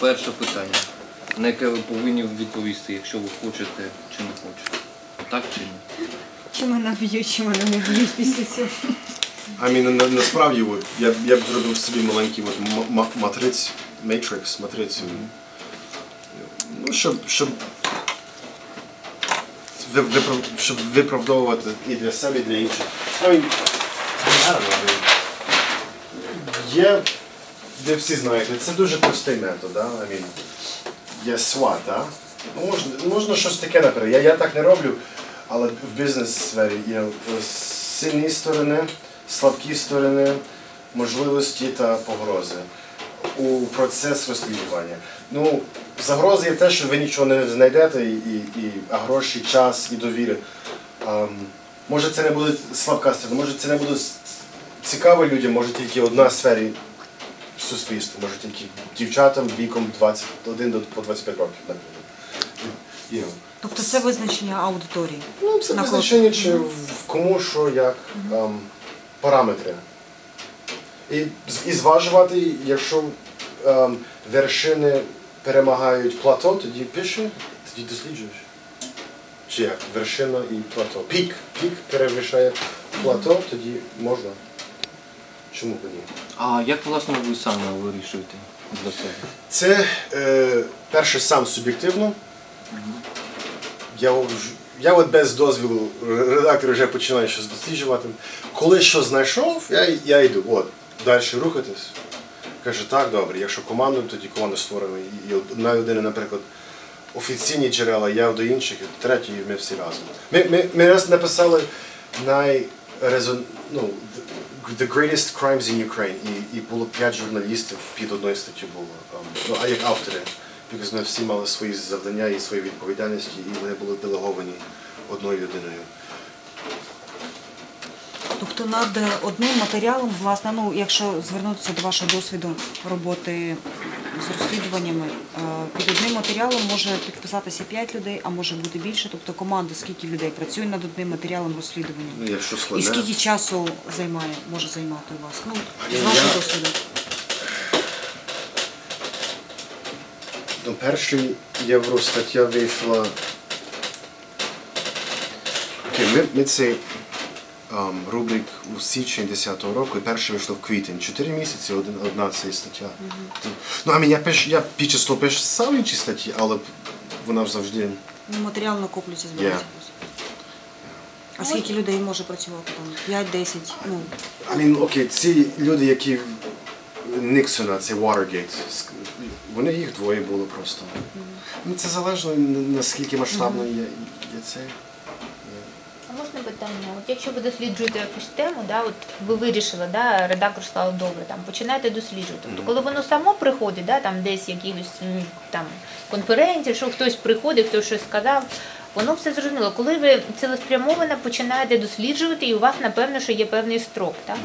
перше питання, на яке ви повинні відповісти, якщо ви хочете чи не хочете. Так чи ні? Чи мене б'ють, чи мене не б'ють після цього. I mean, на, насправді от, я, б- я б зробив собі маленький от, м- м- матриць, matrix, матрицю. Ну, щоб, щоб, ви- виправ, щоб виправдовувати і для себе, і для інших. I mean, I don't know, I mean, Є, ви всі знаєте, це дуже простий метод, mean, є SWOT, можна, можна щось таке наприклад. Я, я так не роблю, але в бізнес-сфері you know, сильні сторони, слабкі сторони, можливості та погрози у процес розслідування. Ну, загроза є те, що ви нічого не знайдете, і, і, а гроші, час і довіра. Ем, може це не буде слабка сторона, може це не буде цікаво людям, може тільки одна сфері суспільства, може тільки дівчатам віком 21 до по 25 років, наприклад. Тобто це визначення аудиторії. Ну, це На визначення, чи в кому що, як ем, параметри. І, і зважувати, якщо ем, вершини перемагають плато, тоді пише, тоді досліджуєш. Чи як? Вершина і плато. Пік. Пік перевищає плато, тоді можна. Чому б ні? А як власне ви саме вирішуєте для себе? Це е, перше сам суб'єктивно. Я, я от без дозвілу редактор вже починає щось досліджувати. Коли що знайшов, я, я йду. От, далі рухатись. Каже, так, добре, якщо команду, тоді команда створена. І одна людина, наприклад, офіційні джерела, я до інших, і третій, ми всі разом. Ми, ми, ми раз написали найрезон... ну, The Greatest Crimes in Ukraine. І, і було п'ять журналістів під одною статтю було. ем, ну, а як автори. Because ми всі мали свої завдання і свої відповідальності, і вони були делеговані одною людиною. Тобто над одним матеріалом, власне, ну якщо звернутися до вашого досвіду роботи з розслідуваннями, е, під одним матеріалом може підписатися 5 людей, а може бути більше. Тобто команда, скільки людей працює над одним матеріалом розслідування. Ну, якщо І складне. скільки часу займає, може займати у вас? Ну, з вашого я- досвіду. Ну, перший євро стаття вийшла. Окей, ми, ми цей ем, рубрик у січні 10-го року, і перше вийшло в квітень. Чотири місяці один, одна ця стаття. Ну, а мені я пишу, я під того пишу сам інші статті, але вона ж завжди. Ну, матеріал накоплюється збирається. А скільки людей може працювати там? 5-10? Ну, I mean, окей, ці люди, які в- Ніксона, це Watergate, вони їх двоє було просто. Ну, це залежно наскільки масштабно є, є це. Питання? От якщо ви досліджуєте якусь тему, да, от ви вирішили, да, редактор сказав, добре, там починаєте досліджувати. Тобто, коли воно само приходить, да, там десь якихось там конференції, що хтось приходить, хтось щось сказав, воно все зрозуміло. Коли ви цілеспрямовано починаєте досліджувати, і у вас напевно, що є певний строк, так?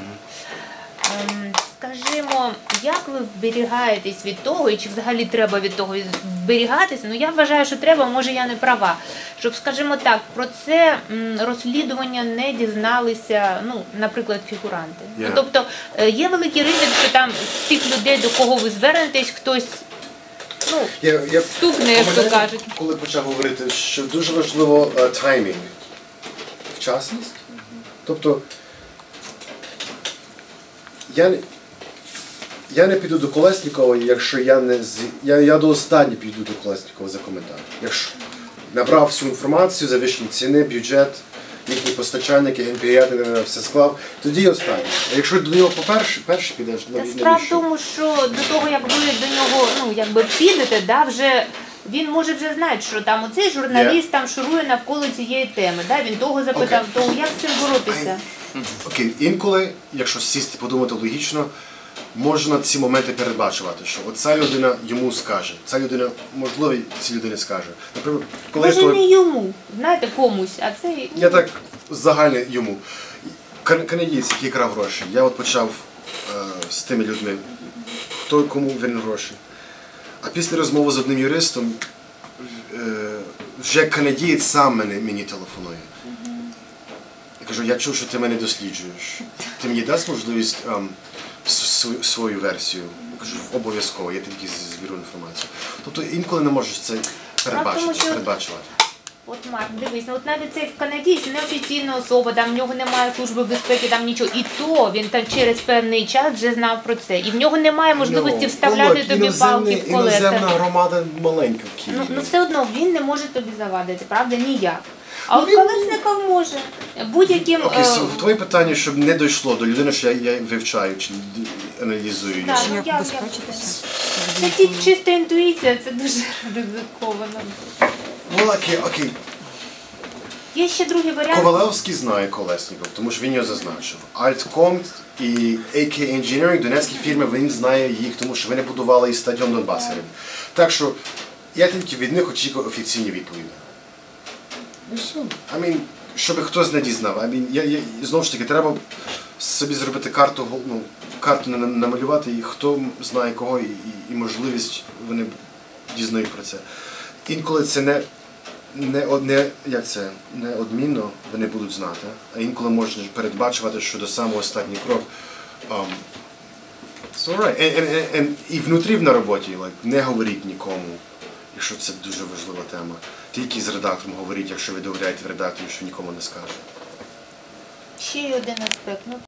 Ем, Скажімо, як ви вберігаєтесь від того, і чи взагалі треба від того вберігатись? Ну я вважаю, що треба, може я не права. Щоб, скажімо так, про це розслідування не дізналися, ну, наприклад, фігуранти. Ну, тобто е, є великий ризик, що там з тих людей, до кого ви звернетесь, хтось ну, Я, я Стукне, як то кажуть. Коли почав говорити, що дуже важливо е, таймінг, вчасність. Тобто я, не- я не піду до Колеснікова, якщо я не з. Я, я до останнього піду до Колеснікова за коментар. Якщо набрав всю інформацію, завищені ціни, бюджет, їхні постачальники, генпієти, все склав, тоді останній. А якщо до нього по-перше, перший підеш, Та наві- справа в тому, що до того, як ви до нього ну, якби підете, да, вже, він може вже знати, що там оцей журналіст там шурує навколо цієї теми. Да, він того запитав, Окей. того як з цим боротися? Окей, інколи, якщо сісти подумати логічно, можна ці моменти передбачувати, що оця людина йому скаже, ця людина, можливо, цій людині скаже. Наприклад, коли Може то, не йому, знаєте, комусь, а це я так загальне йому. Кан- Канадієць, який крав гроші. Я от почав е, з тими людьми, хто кому винен гроші. А після розмови з одним юристом е, вже канадієць сам мене, мені телефонує. Кажу, я чув, що ти мене досліджуєш. Ти мені дасть можливість ем, свою версію? Кажу, обов'язково, я тільки з- зберу інформацію. Тобто інколи не можеш це передбачити, що- передбачувати. От Марк, дивись, ну от навіть цей канадієць неофіційна особа, там в нього немає служби безпеки, там нічого. І то він там через певний час вже знав про це. І в нього немає можливості Ну, вставляти тобі палки в колеса. Іноземна громада маленька в Києві. Ну, ну все одно він не може тобі завадити, правда? Ніяк. А Ну, от він- колесников може. Будь-яким. Окей, е, so, в твоє питання, щоб не дійшло до людини, що я, я вивчаю чи аналізую Так. її. Ну, Як я- я- Це ті- чиста інтуїція, це дуже ризиковано. Ну, окей, окей. Є ще другий варіант. Ковалевський знає Колесніков, тому що він його зазначив. Altkont і AK Engineering, донецькі фірми, він знає їх, тому що вони будували і стадіон Донбасарів. Так що я тільки від них очікую офіційні відповіді. І все. I mean, щоб хтось не дізнав. I mean, я, я, знову ж таки, треба собі зробити карту, ну, карту на- намалювати, і хто знає кого, і, і, і можливість вони дізнають про це. Інколи це не не, не, як це, не одмінно вони будуть знати, а інколи можна передбачувати, що до самого останній крок. Um, it's all right. And, and, and, і внутрі на роботі like, не говоріть нікому, якщо це дуже важлива тема. Тільки з редактором говоріть, якщо ви довіряєте редактору, що нікому не скаже. Ще й один аспект. Ну,